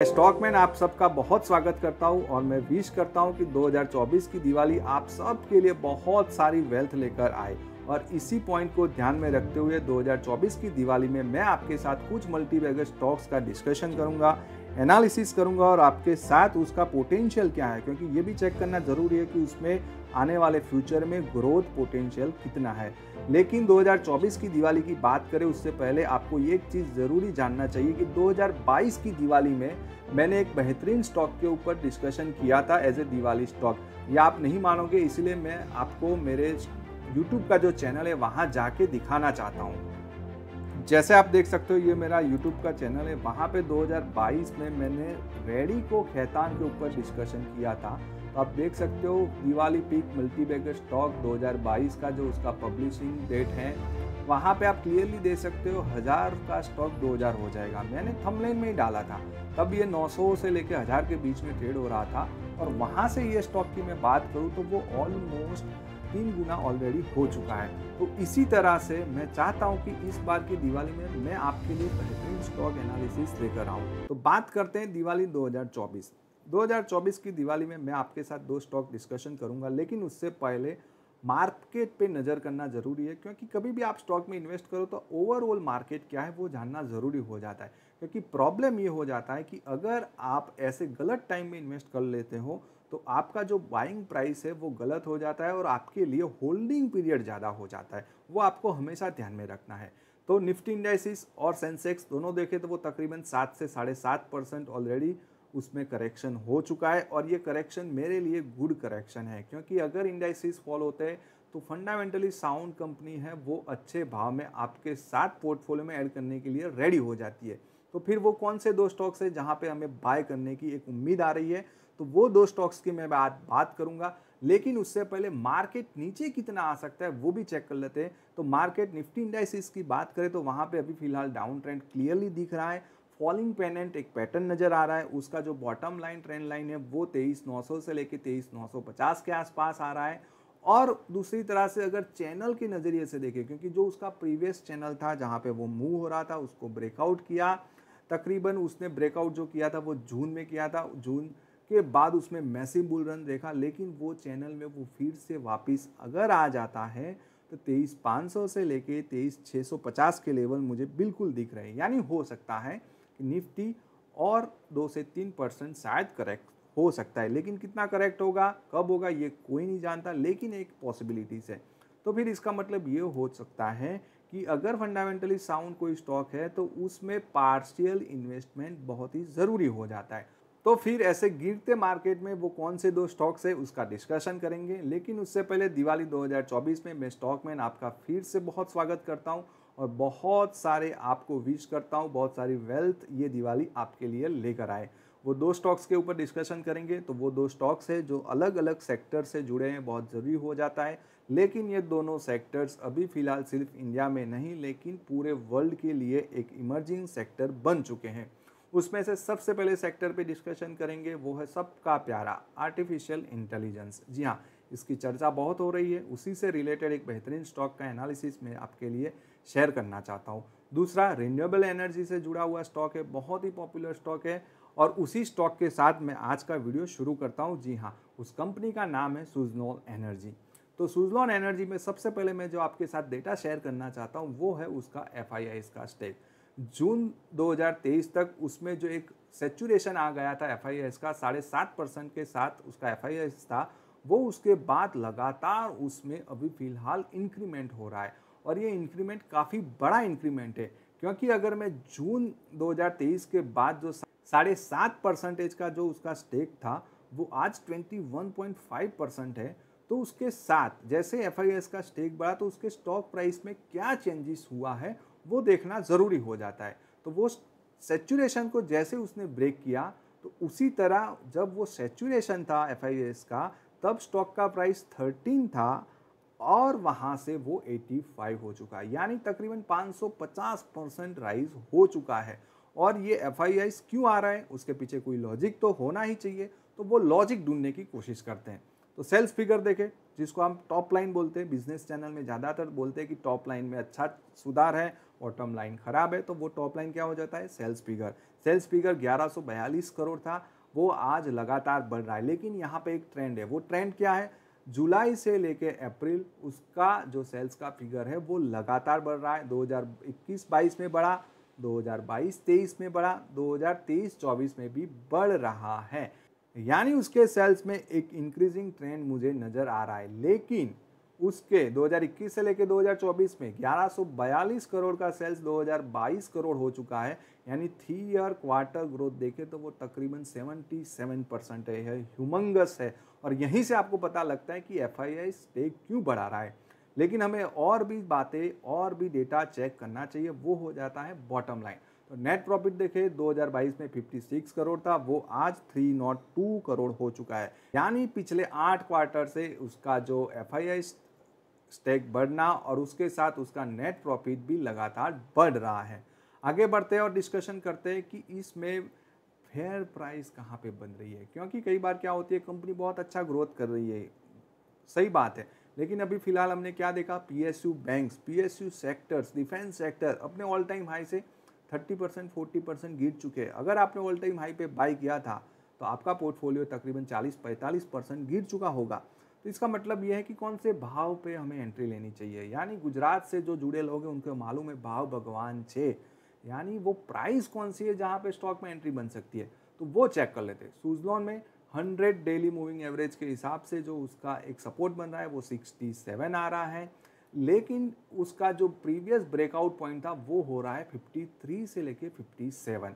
Stockman आप सबका बहुत स्वागत करता हूँ और मैं विश करता हूँ कि 2024 की दिवाली आप सबके लिए बहुत सारी वेल्थ लेकर आए। और इसी पॉइंट को ध्यान में रखते हुए 2024 की दिवाली में मैं आपके साथ कुछ मल्टीबैगर स्टॉक्स का डिस्कशन करूँगा। एनालिसिस करूँगा और आपके साथ उसका पोटेंशियल क्या है, क्योंकि ये भी चेक करना ज़रूरी है कि उसमें आने वाले फ्यूचर में ग्रोथ पोटेंशियल कितना है। लेकिन 2024 की दिवाली की बात करें, उससे पहले आपको ये एक चीज़ ज़रूरी जानना चाहिए कि 2022 की दिवाली में मैंने एक बेहतरीन स्टॉक के ऊपर डिस्कशन किया था एज ए दिवाली स्टॉक ये आप नहीं मानोगे, इसलिए मैं आपको मेरे यूट्यूब का जो चैनल है, वहाँ जाके दिखाना चाहता हूँ। जैसे आप देख सकते हो, ये मेरा यूट्यूब का चैनल है। वहाँ पे 2022 में मैंने रेडी को खैतान के ऊपर डिस्कशन किया था। तो आप देख सकते हो, दिवाली पीक मल्टीबैगर स्टॉक 2022 का जो उसका पब्लिशिंग डेट है, वहाँ पे आप क्लियरली दे सकते हो, हज़ार का स्टॉक 2000 हो जाएगा। मैंने थमलाइन में ही डाला था। तब ये 900 से लेकर हज़ार के बीच में ट्रेड हो रहा था। और वहाँ से ये स्टॉक की मैं बात करूँ तो वो ऑलमोस्ट तीन गुना ऑलरेडी हो चुका है। तो इसी तरह से मैं चाहता हूँ कि इस बार की दिवाली में मैं आपके लिए बेहतरीन स्टॉक एनालिसिस लेकर आऊँ। तो बात करते हैं दिवाली 2024 2024 की दिवाली में मैं आपके साथ दो स्टॉक डिस्कशन करूँगा, लेकिन उससे पहले मार्केट पे नज़र करना ज़रूरी है, क्योंकि कभी भी आप स्टॉक में इन्वेस्ट करो तो ओवरऑल मार्केट क्या है वो जानना ज़रूरी हो जाता है। क्योंकि प्रॉब्लम ये हो जाता है कि अगर आप ऐसे गलत टाइम में इन्वेस्ट कर लेते हो तो आपका जो बाइंग प्राइस है, वो गलत हो जाता है और आपके लिए होल्डिंग पीरियड ज़्यादा हो जाता है। वो आपको हमेशा ध्यान में रखना है। तो निफ्टी इंडाइसिस और सेंसेक्स दोनों देखें तो वो तकरीबन सात से साढ़े सात परसेंट ऑलरेडी उसमें करेक्शन हो चुका है और ये करेक्शन मेरे लिए गुड करेक्शन है। क्योंकि अगर इंडाइसिस फॉल होते हैं तो फंडामेंटली साउंड कंपनी है, वो अच्छे भाव में आपके साथ पोर्टफोलियो में ऐड करने के लिए रेडी हो जाती है। तो फिर वो कौन से दो स्टॉक्स है जहाँ पे हमें बाय करने की एक उम्मीद आ रही है? तो वो दो स्टॉक्स की मैं बात बात करूँगा। लेकिन उससे पहले मार्केट नीचे कितना आ सकता है, वो भी चेक कर लेते हैं। तो मार्केट निफ्टी इंडाइसिस की बात करें तो वहाँ पे अभी फ़िलहाल डाउन ट्रेंड क्लियरली दिख रहा है। फॉलिंग पेनेंट एक पैटर्न नज़र आ रहा है। उसका जो बॉटम लाइन, ट्रेंड लाइन है, वो तेईस नौ सौ से लेकर तेईस नौ सौ पचास के आसपास आ रहा है। और दूसरी तरह से अगर चैनल के नज़रिए से देखें, क्योंकि जो उसका प्रीवियस चैनल था, जहाँ पे वो मूव हो रहा था, उसको ब्रेकआउट किया। तकरीबन उसने ब्रेकआउट जो किया था, वो जून में किया था। जून के बाद उसमें मैसिव बुल रन देखा, लेकिन वो चैनल में वो फिर से वापस अगर आ जाता है तो तेईस पाँच सौ से लेके तेईस छः सौ पचास के लेवल मुझे बिल्कुल दिख रहे हैं। यानी हो सकता है कि निफ्टी और दो से तीन परसेंट शायद करेक्ट हो सकता है, लेकिन कितना करेक्ट होगा, कब होगा, ये कोई नहीं जानता, लेकिन एक पॉसिबिलिटीज़ है। तो फिर इसका मतलब ये हो सकता है कि अगर फंडामेंटली साउंड कोई स्टॉक है तो उसमें पार्शियल इन्वेस्टमेंट बहुत ही ज़रूरी हो जाता है। तो फिर ऐसे गिरते मार्केट में वो कौन से दो स्टॉक्स है उसका डिस्कशन करेंगे। लेकिन उससे पहले दिवाली 2024 में मैं स्टॉक मैन आपका फिर से बहुत स्वागत करता हूँ और बहुत सारे आपको विश करता हूँ, बहुत सारी वेल्थ ये दिवाली आपके लिए लेकर आए। वो दो स्टॉक्स के ऊपर डिस्कशन करेंगे तो वो दो स्टॉक्स है जो अलग अलग सेक्टर से जुड़े हैं, बहुत ज़रूरी हो जाता है। लेकिन ये दोनों सेक्टर्स अभी फ़िलहाल सिर्फ़ इंडिया में नहीं, लेकिन पूरे वर्ल्ड के लिए एक इमर्जिंग सेक्टर बन चुके हैं। उसमें से सबसे पहले सेक्टर पे डिस्कशन करेंगे, वो है सबका प्यारा आर्टिफिशियल इंटेलिजेंस जी हाँ इसकी चर्चा बहुत हो रही है, उसी से रिलेटेड एक बेहतरीन स्टॉक का एनालिसिस मैं आपके लिए शेयर करना चाहता हूँ। दूसरा रिन्यूएबल एनर्जी से जुड़ा हुआ स्टॉक है, बहुत ही पॉपुलर स्टॉक है, और उसी स्टॉक के साथ मैं आज का वीडियो शुरू करता हूँ। जी हाँ उस कंपनी का नाम है सुजनोल एनर्जी तो सुजलॉन एनर्जी में सबसे पहले मैं जो आपके साथ डेटा शेयर करना चाहता हूँ, वो है उसका एफ़ का स्टेक जून 2023 तक उसमें जो एक सेचुरेशन आ गया था एफ़ का, साढ़े सात परसेंट के साथ उसका एफ़ था, वो उसके बाद लगातार उसमें अभी फ़िलहाल इंक्रीमेंट हो रहा है। और ये इंक्रीमेंट काफ़ी बड़ा इंक्रीमेंट है, क्योंकि अगर मैं जून 2023 के बाद जो साढ़े सात परसेंटेज का जो उसका स्टेक था, वो आज 21.5 परसेंट है तो उसके साथ जैसे एफ़ का स्टेक बढ़ा तो उसके स्टॉक प्राइस में क्या चेंजेस हुआ है वो देखना ज़रूरी हो जाता है। तो वो सेचुरेशन को जैसे उसने ब्रेक किया तो उसी तरह जब वो सेचुरेशन था एफआईएस का, तब स्टॉक का प्राइस 13 था और वहाँ से वो 85 हो चुका है। यानी तकरीबन 550 परसेंट राइज हो चुका है। और ये एफ़ क्यों आ रहा है, उसके पीछे कोई लॉजिक तो होना ही चाहिए तो वो लॉजिक ढूँढने की कोशिश करते हैं। तो सेल्स फिगर देखें, जिसको हम टॉप लाइन बोलते हैं बिज़नेस चैनल में ज़्यादातर बोलते हैं कि टॉप लाइन में अच्छा सुधार है बॉटम लाइन खराब है तो वो टॉप लाइन क्या हो जाता है? सेल्स फिगर सेल्स फिगर ग्यारह करोड़ था, वो आज लगातार बढ़ रहा है। लेकिन यहाँ पे एक ट्रेंड है, वो ट्रेंड क्या है? जुलाई से लेके अप्रैल उसका जो सेल्स का फिगर है, वो लगातार बढ़ रहा है। 2021-22 में बढ़ा 2022-23 में बढ़ा 2023-24 में भी बढ़ रहा है। यानी उसके सेल्स में एक इंक्रीजिंग ट्रेंड मुझे नज़र आ रहा है। लेकिन उसके 2021 से लेकर 2024 में 1142 करोड़ का सेल्स 2022 करोड़ हो चुका है। यानी थ्री ईयर क्वार्टर ग्रोथ देखे तो वो तकरीबन 77 परसेंट है। ह्यूमंगस है। और यहीं से आपको पता लगता है कि एफ़ आई स्टेक क्यों बढ़ा रहा है। लेकिन हमें और भी बातें, और भी डेटा चेक करना चाहिए, वो हो जाता है बॉटम लाइन तो नेट प्रॉफिट देखे 2022 में 56 करोड़ था, वो आज 302 करोड़ हो चुका है। यानी पिछले आठ क्वार्टर से उसका जो एफ़ स्टेक बढ़ना और उसके साथ उसका नेट प्रॉफिट भी लगातार बढ़ रहा है। आगे बढ़ते हैं और डिस्कशन करते हैं कि इसमें फेयर प्राइस कहाँ पे बन रही है? क्योंकि कई बार क्या होती है कंपनी बहुत अच्छा ग्रोथ कर रही है। सही बात है। लेकिन अभी फ़िलहाल हमने क्या देखा? पीएसयू बैंक्स यू सेक्टर्स डिफेंस सेक्टर अपने ऑल टाइम हाई से 30 परसेंट फोर्टी परसेंट गिर चुके हैं। अगर आपने ऑल टाइम हाई पे बाई किया था तो आपका पोर्टफोलियो तकरीबन 40-45 परसेंट गिर चुका होगा। तो इसका मतलब यह है कि कौन से भाव पे हमें एंट्री लेनी चाहिए? यानी गुजरात से जो जुड़े लोग हैं, उनको मालूम है भाव भगवान छे। यानी वो प्राइस कौन सी है जहाँ पे स्टॉक में एंट्री बन सकती है? तो वो चेक कर लेते हैं। सुजलॉन में 100 डेली मूविंग एवरेज के हिसाब से जो उसका एक सपोर्ट बन रहा है, वो 67 आ रहा है। लेकिन उसका जो प्रीवियस ब्रेकआउट पॉइंट था, वो हो रहा है 53 से लेके 57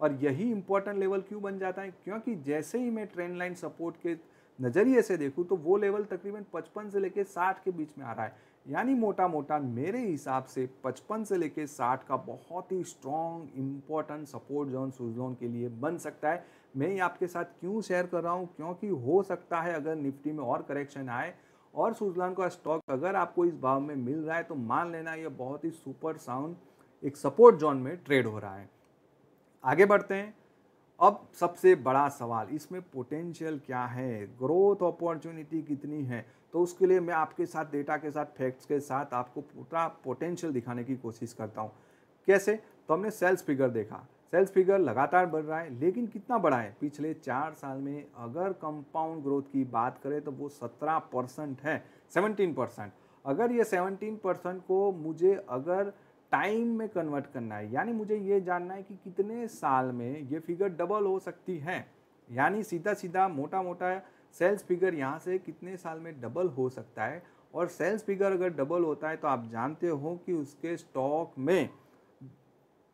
और यही इंपॉर्टेंट लेवल क्यों बन जाता है? क्योंकि जैसे ही मैं ट्रेंड लाइन सपोर्ट के नज़रिए से देखूँ तो वो लेवल तकरीबन 55 से लेके 60 के बीच में आ रहा है। यानी मोटा मोटा मेरे हिसाब से 55 से लेके 60 का बहुत ही strong important support zone Suzlon के लिए बन सकता है। मैं ये आपके साथ क्यों शेयर कर रहा हूँ? क्योंकि हो सकता है अगर निफ्टी में और करेक्शन आए और सुजलान का स्टॉक अगर आपको इस भाव में मिल रहा है तो मान लेना ये बहुत ही सुपर साउंड एक सपोर्ट जोन में ट्रेड हो रहा है। आगे बढ़ते हैं। अब सबसे बड़ा सवाल, इसमें पोटेंशियल क्या है? ग्रोथ अपॉर्चुनिटी कितनी है? तो उसके लिए मैं आपके साथ डेटा के साथ फैक्ट्स के साथ आपको पूरा पोटेंशियल दिखाने की कोशिश करता हूँ। कैसे? तो हमने सेल्स फिगर देखा। सेल्स फिगर लगातार बढ़ रहा है, लेकिन कितना बढ़ा है? पिछले चार साल में अगर कंपाउंड ग्रोथ की बात करें तो वो सत्रह परसेंट है सेवनटीन परसेंट। अगर ये सेवनटीन परसेंट को मुझे अगर टाइम में कन्वर्ट करना है, यानी मुझे ये जानना है कि कितने साल में ये फिगर डबल हो सकती है। यानी सीधा सीधा मोटा मोटा सेल्स फिगर यहाँ से कितने साल में डबल हो सकता है और सेल्स फिगर अगर डबल होता है तो आप जानते हो कि उसके स्टॉक में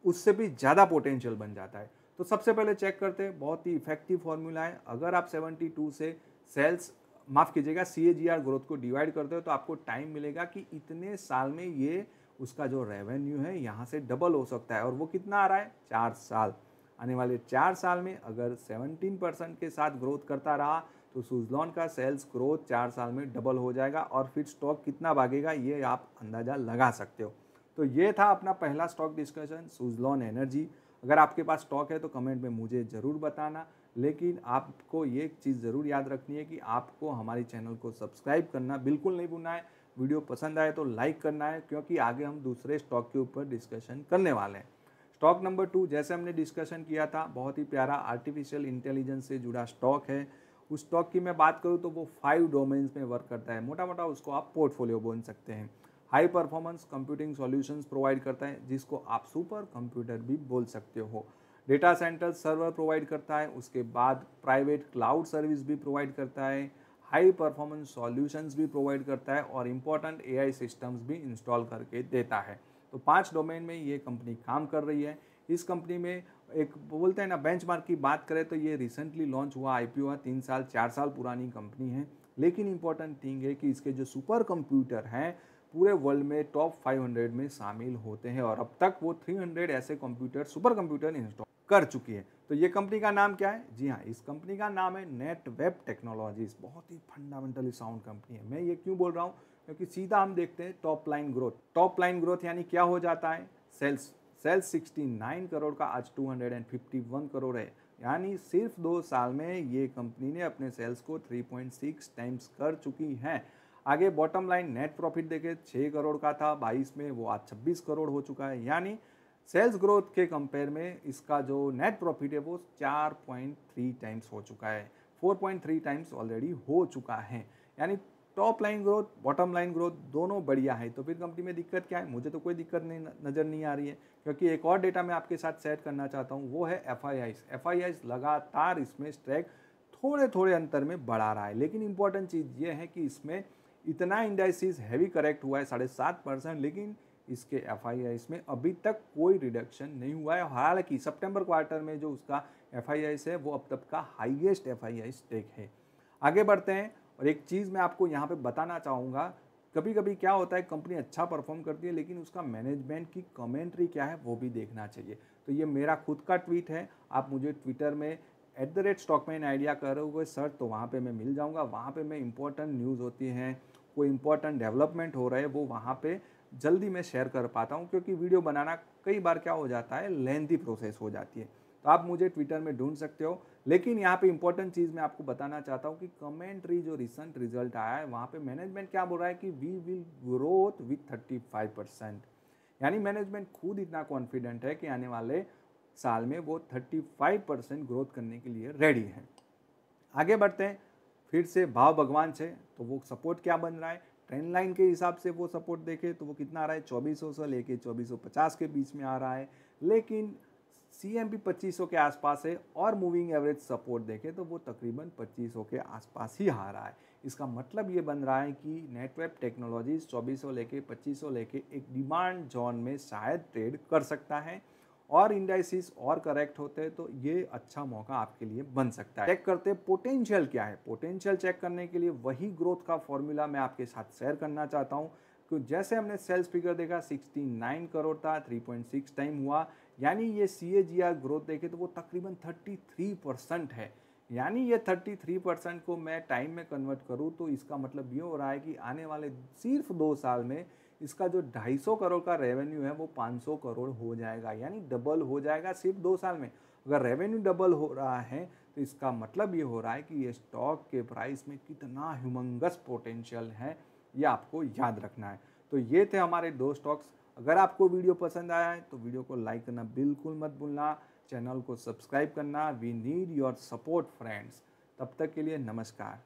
उससे भी ज़्यादा पोटेंशियल बन जाता है। तो सबसे पहले चेक करते हैं, बहुत ही इफ़ेक्टिव फॉर्मूला है। अगर आप 72 से सेल्स, माफ़ कीजिएगा सीएजीआर ग्रोथ को डिवाइड करते हो तो आपको टाइम मिलेगा कि इतने साल में ये उसका जो रेवेन्यू है, यहाँ से डबल हो सकता है। और वो कितना आ रहा है? चार साल। आने वाले चार साल में अगर 17 परसेंट के साथ ग्रोथ करता रहा तो सुजलॉन का सेल्स ग्रोथ चार साल में डबल हो जाएगा और फिर स्टॉक कितना भागेगा, ये आप अंदाज़ा लगा सकते हो। तो ये था अपना पहला स्टॉक डिस्कशन सुजलॉन एनर्जी अगर आपके पास स्टॉक है तो कमेंट में मुझे ज़रूर बताना। लेकिन आपको ये चीज़ ज़रूर याद रखनी है कि आपको हमारे चैनल को सब्सक्राइब करना बिल्कुल नहीं भूलना है। वीडियो पसंद आए तो लाइक करना है, क्योंकि आगे हम दूसरे स्टॉक के ऊपर डिस्कशन करने वाले हैं। स्टॉक नंबर टू, जैसे हमने डिस्कशन किया था, बहुत ही प्यारा आर्टिफिशियल इंटेलिजेंस से जुड़ा स्टॉक है। उस स्टॉक की मैं बात करूँ तो वो फाइव डोमेन्स में वर्क करता है। मोटा मोटा उसको आप पोर्टफोलियो बोल सकते हैं। High performance computing solutions provide करता है, जिसको आप सुपर कंप्यूटर भी बोल सकते हो। डेटा सेंटर सर्वर प्रोवाइड करता है, उसके बाद प्राइवेट क्लाउड सर्विस भी प्रोवाइड करता है। हाई परफॉर्मेंस सॉल्यूशंस भी प्रोवाइड करता है और इम्पोर्टेंट एआई सिस्टम्स भी इंस्टॉल करके देता है। तो पाँच डोमेन में ये कंपनी काम कर रही है। इस कंपनी में एक बोलते हैं ना बेंचमार्क की बात करें तो ये रिसेंटली लॉन्च हुआ आईपीओ है, तीन साल, चार साल पुरानी कंपनी है। लेकिन इंपॉर्टेंट थिंग है कि इसके जो सुपर कंप्यूटर हैं पूरे वर्ल्ड में टॉप 500 में शामिल होते हैं और अब तक वो 300 ऐसे कंप्यूटर सुपर कंप्यूटर इंस्टॉल कर चुकी है। तो ये कंपनी का नाम क्या है? जी हाँ इस कंपनी का नाम है नेट वेब टेक्नोलॉजीज़ बहुत ही फंडामेंटली साउंड कंपनी है। मैं ये क्यों बोल रहा हूँ? क्योंकि सीधा हम देखते हैं top line growth top line growth यानी क्या हो जाता है? सेल्स सेल्स 69 करोड़ का आज 251 करोड़ है। यानी सिर्फ़ दो साल में ये कंपनी ने अपने सेल्स को 3.6 टाइम्स कर चुकी है। आगे बॉटम लाइन नेट प्रॉफिट देखे छः करोड़ का था, बाईस में वो आज छब्बीस करोड़ हो चुका है। यानी सेल्स ग्रोथ के कंपेयर में इसका जो नेट प्रॉफिट है वो 4.3 टाइम्स हो चुका है। 4.3 टाइम्स ऑलरेडी हो चुका है। यानी top line growth bottom line growth दोनों बढ़िया है। तो फिर कंपनी में दिक्कत क्या है? मुझे तो कोई दिक्कत नहीं, नज़र नहीं आ रही है। क्योंकि एक और डेटा मैं आपके साथ सेट करना चाहता हूँ, वो है एफ़ आई लगातार इसमें स्ट्रैक थोड़े थोड़े अंतर में बढ़ा रहा है। लेकिन इंपॉर्टेंट चीज़ ये है कि इसमें इतना इंडाइसिस हैवी करेक्ट हुआ है, साढ़े सात परसेंट, लेकिन इसके एफ़ में अभी तक कोई रिडक्शन नहीं हुआ है। हालाँकि सितंबर क्वार्टर में जो उसका एफ़ है, वो अब तक का हाईएस्ट एफ़ आई स्टेक है। आगे बढ़ते हैं और एक चीज़ मैं आपको यहाँ पे बताना चाहूँगा। कभी कभी क्या होता है कंपनी अच्छा परफॉर्म करती है, लेकिन उसका मैनेजमेंट की कमेंट्री क्या है, वो भी देखना चाहिए। तो ये मेरा खुद का ट्वीट है। आप मुझे ट्विटर में at the rate stock man idea करोगे सर्च तो वहाँ पे मैं मिल जाऊँगा। वहाँ पे मैं इंपॉर्टेंट न्यूज़ होती हैं कोई इंपॉर्टेंट डेवलपमेंट हो रहे हैं, वो वहाँ पे जल्दी मैं शेयर कर पाता हूँ, क्योंकि वीडियो बनाना कई बार क्या हो जाता है लेंथी प्रोसेस हो जाती है। तो आप मुझे ट्विटर में ढूंढ सकते हो, लेकिन यहाँ पे इंपॉर्टेंट चीज़ मैं आपको बताना चाहता हूँ कि कमेंट्री जो रिसेंट रिज़ल्ट आया है, वहाँ पे मैनेजमेंट क्या बोल रहा है कि we will growth with thirty five percent यानी मैनेजमेंट खुद इतना कॉन्फिडेंट है कि आने वाले साल में वो थर्टी फाइव परसेंट ग्रोथ करने के लिए रेडी है। आगे बढ़ते हैं। फिर से भाव भगवान से तो वो सपोर्ट क्या बन रहा है? ट्रेंड लाइन के हिसाब से वो सपोर्ट देखे तो वो कितना आ रहा है? चौबीस सौ से लेके चौबीस सौ पचास के बीच में आ रहा है। लेकिन सी एम पी के आसपास है और मूविंग एवरेज सपोर्ट देखें तो वो तकरीबन पच्चीस के आसपास ही आ रहा है। इसका मतलब ये बन रहा है कि नेटवेब टेक्नोलॉजीज़ चौबीस सौ लेके पच्चीस सौ लेके एक डिमांड जोन में शायद ट्रेड कर सकता है। और इंडाइसिस और करेक्ट होते हैं तो ये अच्छा मौका आपके लिए बन सकता है। चेक करते हैं पोटेंशियल क्या है। पोटेंशियल चेक करने के लिए वही ग्रोथ का फॉर्मूला मैं आपके साथ शेयर करना चाहता हूँ। क्योंकि जैसे हमने सेल्स फिगर देखा 69 करोड़ था 3.6 टाइम हुआ। यानी ये सी ए जी आर ग्रोथ देखे तो वो तकरीबन 33 परसेंट है। यानी ये 33 परसेंट को मैं टाइम में कन्वर्ट करूँ तो इसका मतलब ये हो रहा है कि आने वाले सिर्फ़ दो साल में इसका जो 250 करोड़ का रेवेन्यू है, वो 500 करोड़ हो जाएगा। यानी डबल हो जाएगा सिर्फ़ दो साल में। अगर रेवेन्यू डबल हो रहा है तो इसका मतलब ये हो रहा है कि ये स्टॉक के प्राइस में कितना ह्यूमंगस पोटेंशियल है, ये आपको याद रखना है। तो ये थे हमारे दो स्टॉक्स अगर आपको वीडियो पसंद आया है तो वीडियो को लाइक करना बिल्कुल मत भूलना। चैनल को सब्सक्राइब करना। We need your support friends तब तक के लिए नमस्कार।